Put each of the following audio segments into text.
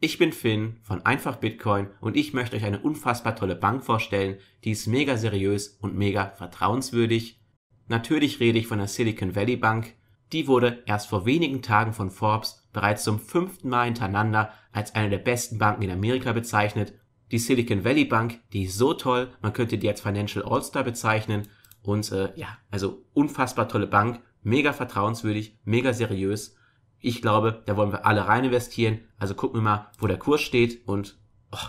Ich bin Finn von Einfach Bitcoin und ich möchte euch eine unfassbar tolle Bank vorstellen, die ist mega seriös und mega vertrauenswürdig. Natürlich rede ich von der Silicon Valley Bank. Die wurde erst vor wenigen Tagen von Forbes bereits zum fünften Mal hintereinander als eine der besten Banken in Amerika bezeichnet. Die Silicon Valley Bank, die ist so toll, man könnte die als Financial All-Star bezeichnen. Und äh, ja, also unfassbar tolle Bank, mega vertrauenswürdig, mega seriös. Ich glaube, da wollen wir alle rein investieren. Also gucken wir mal, wo der Kurs steht und oh,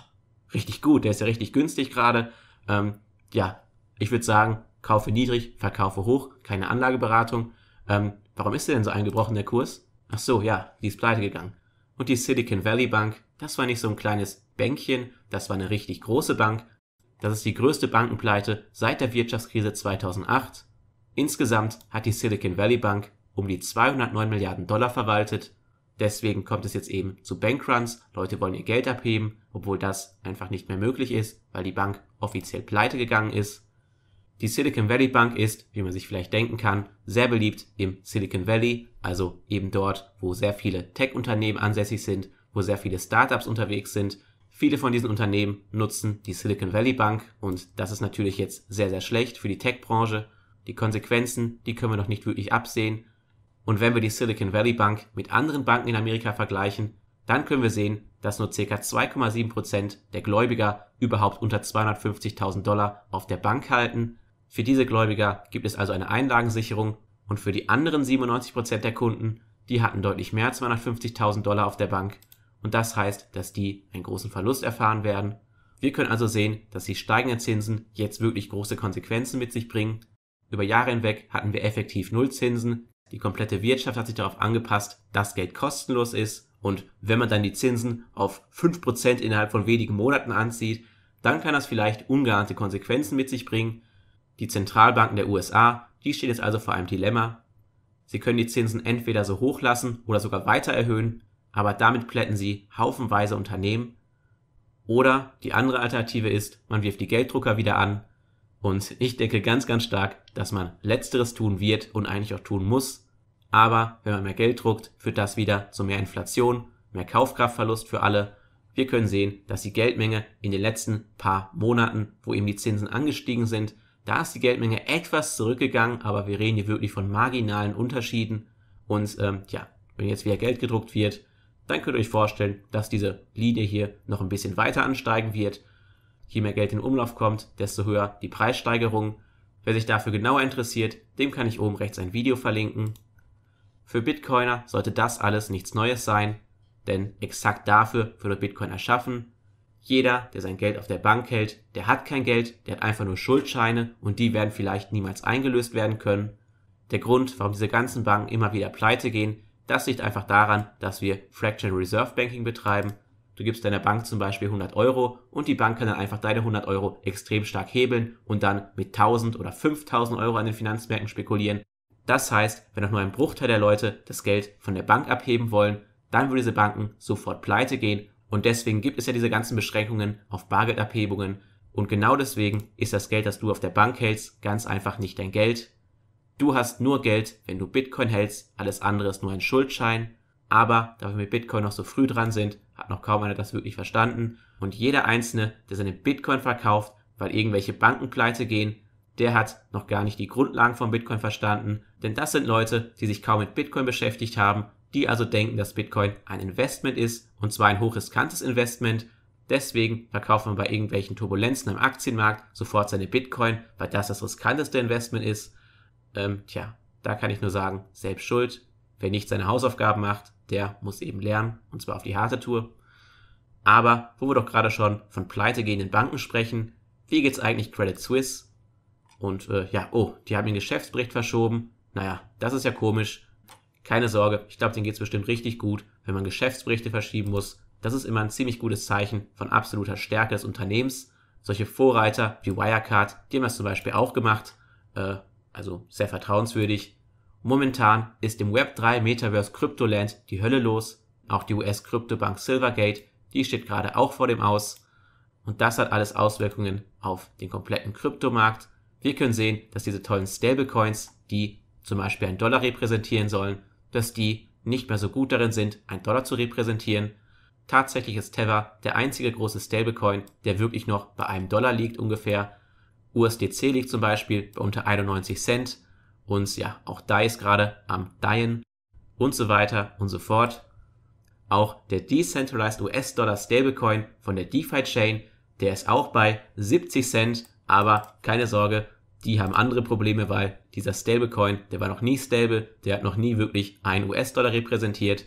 richtig gut, der ist ja richtig günstig gerade. Ähm, ja, ich würde sagen, kaufe niedrig, verkaufe hoch, keine Anlageberatung. Ähm, warum ist der denn so eingebrochen, der Kurs? Ach so, ja, die ist pleite gegangen. Und die Silicon Valley Bank, das war nicht so ein kleines Bänkchen, das war eine richtig große Bank. Das ist die größte Bankenpleite seit der Wirtschaftskrise 2008. Insgesamt hat die Silicon Valley Bank um die 209 Milliarden Dollar verwaltet. Deswegen kommt es jetzt eben zu Bankruns. Leute wollen ihr Geld abheben, obwohl das einfach nicht mehr möglich ist, weil die Bank offiziell pleite gegangen ist. Die Silicon Valley Bank ist, wie man sich vielleicht denken kann, sehr beliebt im Silicon Valley, also eben dort, wo sehr viele Tech-Unternehmen ansässig sind, wo sehr viele Startups unterwegs sind. Viele von diesen Unternehmen nutzen die Silicon Valley Bank und das ist natürlich jetzt sehr, sehr schlecht für die Tech-Branche. Die Konsequenzen, die können wir noch nicht wirklich absehen. Und wenn wir die Silicon Valley Bank mit anderen Banken in Amerika vergleichen, dann können wir sehen, dass nur ca. 2,7% der Gläubiger überhaupt unter 250.000 Dollar auf der Bank halten. Für diese Gläubiger gibt es also eine Einlagensicherung und für die anderen 97% der Kunden, die hatten deutlich mehr als 250.000 Dollar auf der Bank und das heißt, dass die einen großen Verlust erfahren werden. Wir können also sehen, dass die steigenden Zinsen jetzt wirklich große Konsequenzen mit sich bringen. Über Jahre hinweg hatten wir effektiv Nullzinsen, die komplette Wirtschaft hat sich darauf angepasst, dass Geld kostenlos ist. Und wenn man dann die Zinsen auf 5% innerhalb von wenigen Monaten anzieht, dann kann das vielleicht ungeahnte Konsequenzen mit sich bringen. Die Zentralbanken der USA, die stehen jetzt also vor einem Dilemma. Sie können die Zinsen entweder so hoch lassen oder sogar weiter erhöhen, aber damit plätten sie haufenweise Unternehmen. Oder die andere Alternative ist, man wirft die Gelddrucker wieder an und ich denke ganz, ganz stark, dass man letzteres tun wird und eigentlich auch tun muss. Aber wenn man mehr Geld druckt, führt das wieder zu mehr Inflation, mehr Kaufkraftverlust für alle. Wir können sehen, dass die Geldmenge in den letzten paar Monaten, wo eben die Zinsen angestiegen sind, da ist die Geldmenge etwas zurückgegangen, aber wir reden hier wirklich von marginalen Unterschieden. Und ähm, ja, wenn jetzt wieder Geld gedruckt wird, dann könnt ihr euch vorstellen, dass diese Linie hier noch ein bisschen weiter ansteigen wird Je mehr Geld in Umlauf kommt, desto höher die Preissteigerung. Wer sich dafür genauer interessiert, dem kann ich oben rechts ein Video verlinken. Für Bitcoiner sollte das alles nichts Neues sein, denn exakt dafür wurde Bitcoin erschaffen. Jeder, der sein Geld auf der Bank hält, der hat kein Geld, der hat einfach nur Schuldscheine und die werden vielleicht niemals eingelöst werden können. Der Grund, warum diese ganzen Banken immer wieder pleite gehen, das liegt einfach daran, dass wir Fractional Reserve Banking betreiben Du gibst deiner Bank zum Beispiel 100 Euro und die Bank kann dann einfach deine 100 Euro extrem stark hebeln und dann mit 1000 oder 5000 Euro an den Finanzmärkten spekulieren. Das heißt, wenn auch nur ein Bruchteil der Leute das Geld von der Bank abheben wollen, dann würden diese Banken sofort pleite gehen und deswegen gibt es ja diese ganzen Beschränkungen auf Bargeldabhebungen und genau deswegen ist das Geld, das du auf der Bank hältst, ganz einfach nicht dein Geld. Du hast nur Geld, wenn du Bitcoin hältst, alles andere ist nur ein Schuldschein aber da wir mit Bitcoin noch so früh dran sind, hat noch kaum einer das wirklich verstanden. Und jeder Einzelne, der seine Bitcoin verkauft, weil irgendwelche Banken pleite gehen, der hat noch gar nicht die Grundlagen von Bitcoin verstanden. Denn das sind Leute, die sich kaum mit Bitcoin beschäftigt haben, die also denken, dass Bitcoin ein Investment ist, und zwar ein hochriskantes Investment. Deswegen verkauft man bei irgendwelchen Turbulenzen am Aktienmarkt sofort seine Bitcoin, weil das das riskanteste Investment ist. Ähm, tja, da kann ich nur sagen, selbst schuld. Wer nicht seine Hausaufgaben macht, der muss eben lernen, und zwar auf die harte Tour. Aber wo wir doch gerade schon von pleitegehenden Banken sprechen, wie geht's eigentlich Credit Suisse? Und äh, ja, oh, die haben den Geschäftsbericht verschoben. Naja, das ist ja komisch. Keine Sorge, ich glaube, denen geht's bestimmt richtig gut, wenn man Geschäftsberichte verschieben muss. Das ist immer ein ziemlich gutes Zeichen von absoluter Stärke des Unternehmens. Solche Vorreiter wie Wirecard, die haben das zum Beispiel auch gemacht. Äh, also sehr vertrauenswürdig. Momentan ist im Web3 Metaverse Cryptoland die Hölle los. Auch die US-Kryptobank Silvergate, die steht gerade auch vor dem Aus. Und das hat alles Auswirkungen auf den kompletten Kryptomarkt. Wir können sehen, dass diese tollen Stablecoins, die zum Beispiel einen Dollar repräsentieren sollen, dass die nicht mehr so gut darin sind, einen Dollar zu repräsentieren. Tatsächlich ist Tether der einzige große Stablecoin, der wirklich noch bei einem Dollar liegt ungefähr. USDC liegt zum Beispiel bei unter 91 Cent und ja, auch DAI ist gerade am Dien und so weiter und so fort. Auch der Decentralized US-Dollar Stablecoin von der DeFi Chain, der ist auch bei 70 Cent, aber keine Sorge, die haben andere Probleme, weil dieser Stablecoin, der war noch nie stable, der hat noch nie wirklich einen US-Dollar repräsentiert.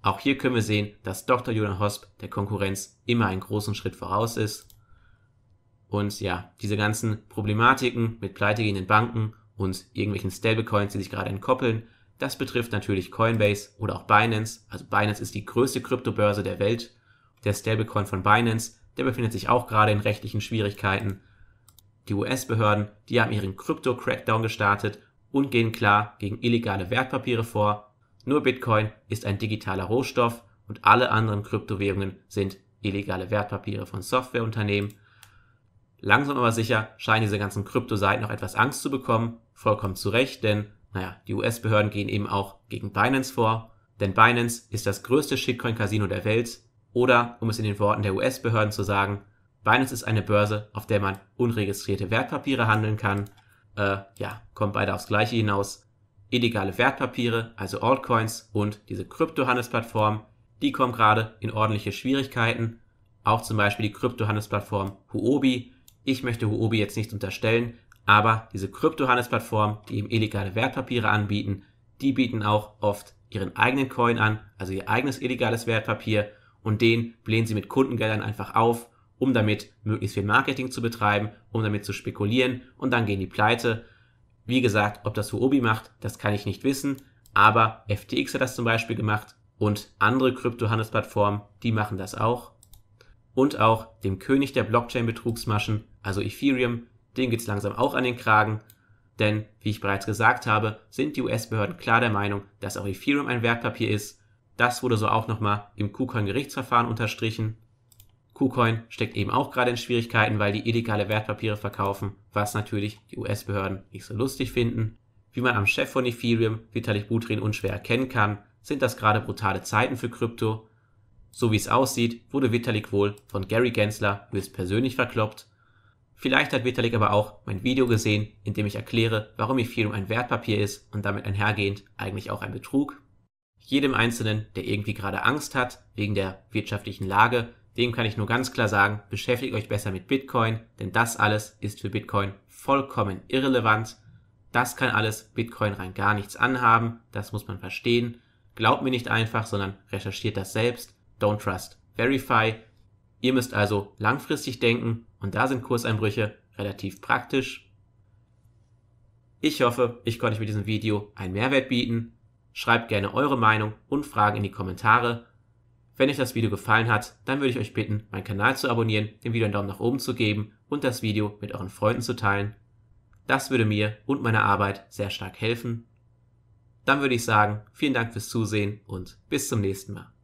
Auch hier können wir sehen, dass Dr. Jonas Hosp der Konkurrenz immer einen großen Schritt voraus ist. Und ja, diese ganzen Problematiken mit pleitegehenden Banken und irgendwelchen Stablecoins, die sich gerade entkoppeln, das betrifft natürlich Coinbase oder auch Binance. Also Binance ist die größte Kryptobörse der Welt. Der Stablecoin von Binance, der befindet sich auch gerade in rechtlichen Schwierigkeiten. Die US-Behörden, die haben ihren Krypto-Crackdown gestartet und gehen klar gegen illegale Wertpapiere vor. Nur Bitcoin ist ein digitaler Rohstoff und alle anderen Kryptowährungen sind illegale Wertpapiere von Softwareunternehmen. Langsam aber sicher scheinen diese ganzen Kryptoseiten noch etwas Angst zu bekommen, vollkommen zu Recht, denn naja, die US-Behörden gehen eben auch gegen Binance vor, denn Binance ist das größte Shitcoin-Casino der Welt oder, um es in den Worten der US-Behörden zu sagen, Binance ist eine Börse, auf der man unregistrierte Wertpapiere handeln kann. Äh, ja, kommt beide aufs Gleiche hinaus. Illegale Wertpapiere, also Altcoins und diese Kryptohandelsplattform, die kommen gerade in ordentliche Schwierigkeiten. Auch zum Beispiel die Kryptohandelsplattform Huobi. Ich möchte Huobi jetzt nicht unterstellen, aber diese Kryptohandelsplattformen, die eben illegale Wertpapiere anbieten, die bieten auch oft ihren eigenen Coin an, also ihr eigenes illegales Wertpapier und den blähen sie mit Kundengeldern einfach auf um damit möglichst viel Marketing zu betreiben, um damit zu spekulieren und dann gehen die pleite. Wie gesagt, ob das Huobi macht, das kann ich nicht wissen, aber FTX hat das zum Beispiel gemacht und andere Kryptohandelsplattformen, die machen das auch. Und auch dem König der Blockchain-Betrugsmaschen, also Ethereum, den geht's langsam auch an den Kragen, denn, wie ich bereits gesagt habe, sind die US-Behörden klar der Meinung, dass auch Ethereum ein Wertpapier ist. Das wurde so auch nochmal im KuCoin-Gerichtsverfahren unterstrichen. KuCoin steckt eben auch gerade in Schwierigkeiten, weil die illegale Wertpapiere verkaufen, was natürlich die US-Behörden nicht so lustig finden. Wie man am Chef von Ethereum, Vitalik Buterin, unschwer erkennen kann, sind das gerade brutale Zeiten für Krypto. So wie es aussieht, wurde Vitalik wohl von Gary Gensler höchstpersönlich verkloppt. Vielleicht hat Vitalik aber auch mein Video gesehen, in dem ich erkläre, warum Ethereum ein Wertpapier ist und damit einhergehend eigentlich auch ein Betrug. Jedem Einzelnen, der irgendwie gerade Angst hat wegen der wirtschaftlichen Lage, dem kann ich nur ganz klar sagen, beschäftigt euch besser mit Bitcoin, denn das alles ist für Bitcoin vollkommen irrelevant. Das kann alles Bitcoin rein gar nichts anhaben, das muss man verstehen. Glaubt mir nicht einfach, sondern recherchiert das selbst. Don't trust, verify. Ihr müsst also langfristig denken und da sind Kurseinbrüche relativ praktisch. Ich hoffe, ich konnte euch mit diesem Video einen Mehrwert bieten. Schreibt gerne eure Meinung und Fragen in die Kommentare wenn euch das Video gefallen hat, dann würde ich euch bitten, meinen Kanal zu abonnieren, dem Video einen Daumen nach oben zu geben und das Video mit euren Freunden zu teilen. Das würde mir und meiner Arbeit sehr stark helfen. Dann würde ich sagen, vielen Dank fürs Zusehen und bis zum nächsten Mal.